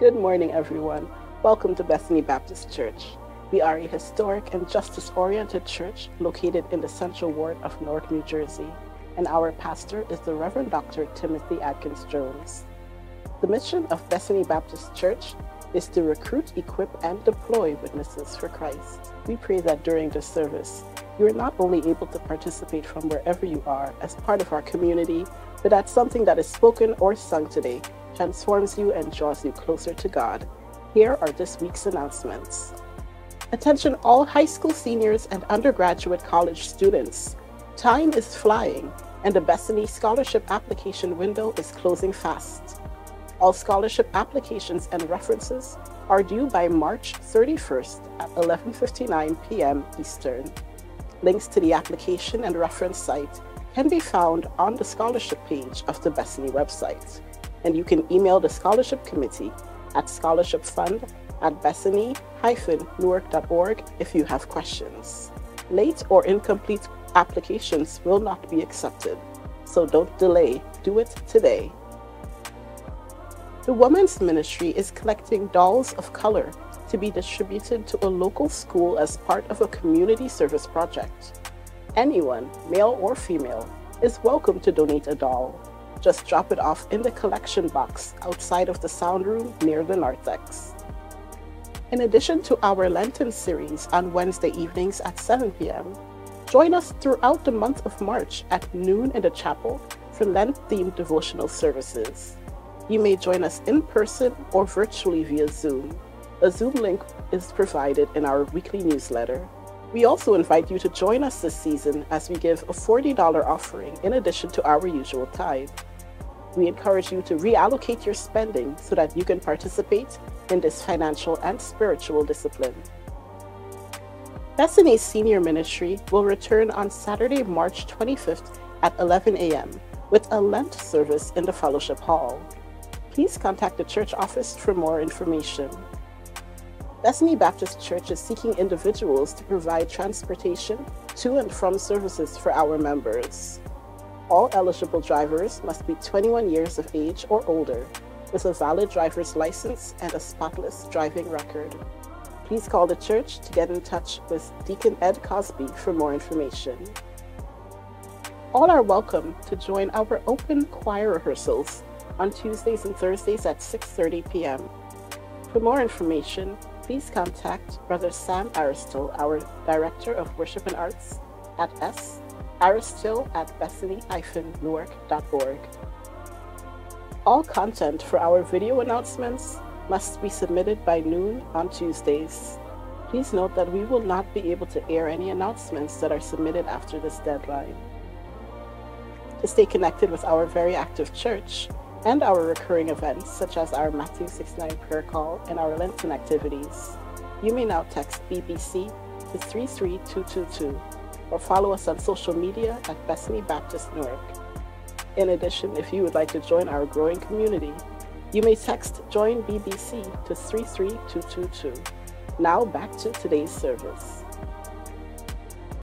Good morning, everyone. Welcome to Bethany Baptist Church. We are a historic and justice oriented church located in the Central Ward of Newark New Jersey, and our pastor is the Reverend Dr. Timothy Adkins Jones. The mission of Bethany Baptist Church is to recruit, equip, and deploy witnesses for Christ. We pray that during this service, you are not only able to participate from wherever you are as part of our community, but that something that is spoken or sung today transforms you and draws you closer to God. Here are this week's announcements. Attention all high school seniors and undergraduate college students. Time is flying and the Bethany Scholarship application window is closing fast. All scholarship applications and references are due by March 31st at 11:59 p.m. Eastern. Links to the application and reference site can be found on the scholarship page of the Bethany website and you can email the scholarship committee at scholarshipfund at bethany-newark.org if you have questions. Late or incomplete applications will not be accepted, so don't delay. Do it today. The Women's Ministry is collecting dolls of color to be distributed to a local school as part of a community service project. Anyone, male or female, is welcome to donate a doll just drop it off in the collection box outside of the sound room near the narthex. In addition to our Lenten series on Wednesday evenings at 7 p.m., join us throughout the month of March at noon in the chapel for Lent themed devotional services. You may join us in person or virtually via Zoom. A Zoom link is provided in our weekly newsletter. We also invite you to join us this season as we give a $40 offering in addition to our usual tithe we encourage you to reallocate your spending so that you can participate in this financial and spiritual discipline. Bethany's senior ministry will return on Saturday, March 25th at 11 a.m. with a Lent service in the fellowship hall. Please contact the church office for more information. Bethany Baptist Church is seeking individuals to provide transportation to and from services for our members. All eligible drivers must be 21 years of age or older with a valid driver's license and a spotless driving record. Please call the church to get in touch with Deacon Ed Cosby for more information. All are welcome to join our open choir rehearsals on Tuesdays and Thursdays at 6:30 p.m. For more information, please contact Brother Sam Aristotle, our Director of Worship and Arts, at s aristotle at bethany-newark.org. All content for our video announcements must be submitted by noon on Tuesdays. Please note that we will not be able to air any announcements that are submitted after this deadline. To stay connected with our very active church and our recurring events, such as our Matthew 69 prayer call and our Lenten activities, you may now text BBC to 33222 or follow us on social media at Bethany Baptist Newark. In addition, if you would like to join our growing community, you may text Join BBC to 33222. Now back to today's service.